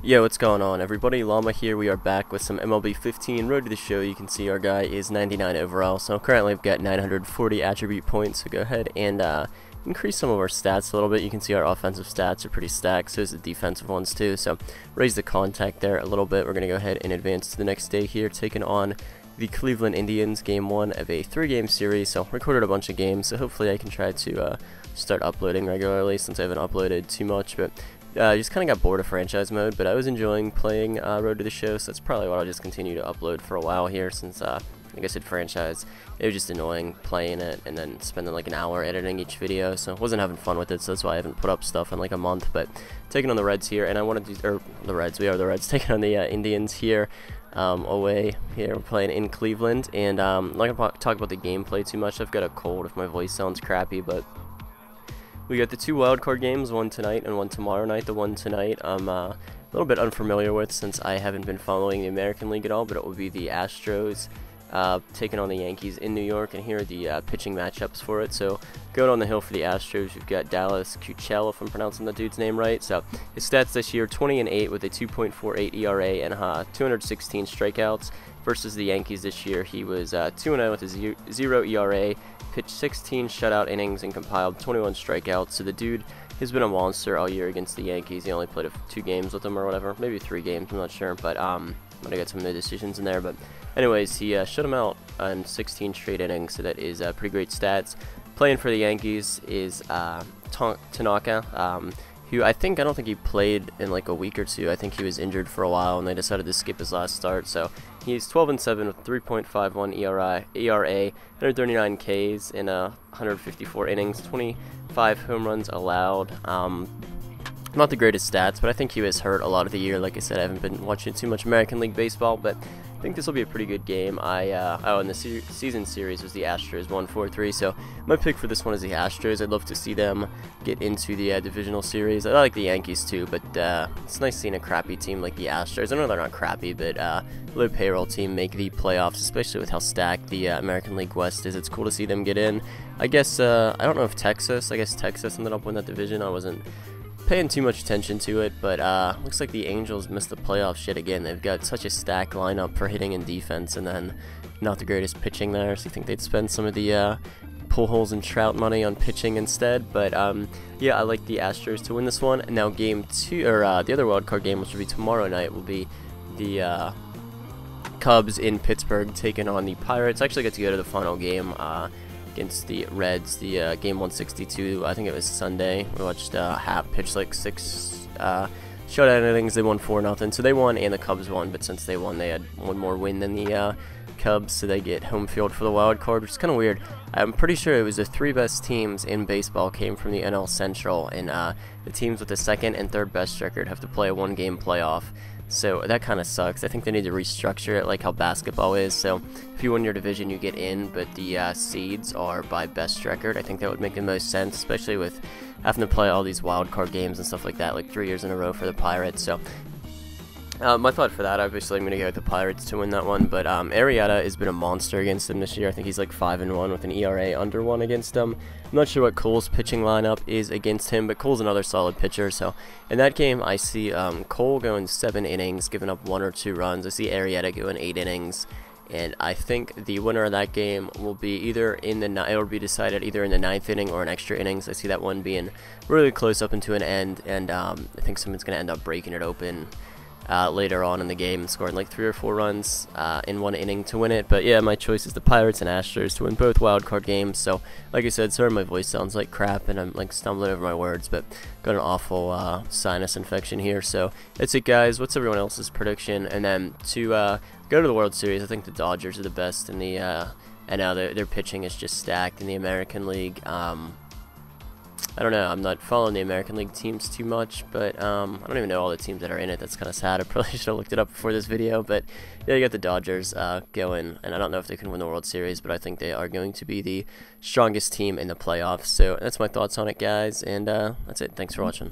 Yo, what's going on everybody? Llama here. We are back with some MLB 15 Road to the Show. You can see our guy is 99 overall, so currently I've got 940 attribute points, so go ahead and uh, increase some of our stats a little bit. You can see our offensive stats are pretty stacked, so is the defensive ones too, so raise the contact there a little bit. We're going to go ahead and advance to the next day here, taking on the Cleveland Indians, game one of a three-game series, so recorded a bunch of games, so hopefully I can try to uh, start uploading regularly since I haven't uploaded too much, but uh, just kind of got bored of franchise mode, but I was enjoying playing uh, Road to the Show, so that's probably what I'll just continue to upload for a while here since, uh, like I said, franchise, it was just annoying playing it and then spending like an hour editing each video, so I wasn't having fun with it, so that's why I haven't put up stuff in like a month, but taking on the Reds here, and I wanted to, or the Reds, we are the Reds, taking on the uh, Indians here, um, away here, we're playing in Cleveland, and um, I'm not going to talk about the gameplay too much, I've got a cold if my voice sounds crappy, but we got the two wildcard games, one tonight and one tomorrow night. The one tonight I'm uh, a little bit unfamiliar with since I haven't been following the American League at all, but it will be the Astros uh, taking on the Yankees in New York, and here are the uh, pitching matchups for it. So going on the hill for the Astros, you've got Dallas Keuchel, if I'm pronouncing the dude's name right. So his stats this year, 20 and 8 with a 2.48 ERA and uh, 216 strikeouts. Versus the Yankees this year, he was uh, 2 0 with a 0 ERA, pitched 16 shutout innings and compiled 21 strikeouts. So the dude has been a monster all year against the Yankees. He only played two games with them or whatever, maybe three games. I'm not sure, but um, might have got some the decisions in there. But anyways, he uh, shut him out on 16 straight innings, so that is uh, pretty great stats. Playing for the Yankees is uh, Tanaka. Um, who I think I don't think he played in like a week or two. I think he was injured for a while, and they decided to skip his last start. So he's 12 and 7 with 3.51 ERA, ERA, 139 Ks in uh, 154 innings, 25 home runs allowed. Um, not the greatest stats, but I think he was hurt a lot of the year. Like I said, I haven't been watching too much American League baseball, but I think this will be a pretty good game. I uh, oh, and the se season series was the Astros 1-4-3, so my pick for this one is the Astros. I'd love to see them get into the uh, divisional series. I like the Yankees too, but uh, it's nice seeing a crappy team like the Astros. I know they're not crappy, but uh, low payroll team make the playoffs, especially with how stacked the uh, American League West is. It's cool to see them get in. I guess uh, I don't know if Texas. I guess Texas ended up winning that division. I wasn't paying too much attention to it, but uh, looks like the Angels missed the playoff shit again. They've got such a stacked lineup for hitting and defense, and then not the greatest pitching there. So you think they'd spend some of the uh, Pujols and Trout money on pitching instead? But um, yeah, I like the Astros to win this one. And now game two, or uh, the other wild card game, which will be tomorrow night, will be the uh, Cubs in Pittsburgh taking on the Pirates. I actually get to go to the final game. Uh, against the Reds, the uh, game 162. I think it was Sunday. We watched uh, Happ pitch like six uh, shutout innings. They won four nothing, so they won and the Cubs won. But since they won, they had one more win than the uh, Cubs, so they get home field for the wild card, which is kind of weird. I'm pretty sure it was the three best teams in baseball came from the NL Central, and uh, the teams with the second and third best record have to play a one-game playoff. So that kind of sucks. I think they need to restructure it like how basketball is. So if you win your division, you get in, but the uh, seeds are by best record. I think that would make the most sense, especially with having to play all these wild card games and stuff like that, like three years in a row for the Pirates. So uh, my thought for that, obviously, I'm going to go with the Pirates to win that one, but um, Arrieta has been a monster against them this year. I think he's like 5 and 1 with an ERA under 1 against them. I'm not sure what Cole's pitching lineup is against him, but Cole's another solid pitcher. So in that game, I see um, Cole going 7 innings, giving up 1 or 2 runs. I see Arrieta going 8 innings. And I think the winner of that game will be either in the it will be decided either in the ninth inning or in extra innings. I see that one being really close up into an end, and um, I think someone's going to end up breaking it open uh, later on in the game and scoring like three or four runs uh, in one inning to win it. But yeah, my choice is the Pirates and Astros to win both wild card games. So, like I said, sorry my voice sounds like crap and I'm like stumbling over my words, but got an awful uh, sinus infection here. So that's it, guys. What's everyone else's prediction? And then to uh, go to the World Series, I think the Dodgers are the best in the. Uh, and now their, their pitching is just stacked in the American League. Um, I don't know. I'm not following the American League teams too much, but um, I don't even know all the teams that are in it. That's kind of sad. I probably should have looked it up before this video, but yeah, you got the Dodgers uh, going, and I don't know if they can win the World Series, but I think they are going to be the strongest team in the playoffs. So that's my thoughts on it, guys, and uh, that's it. Thanks for watching.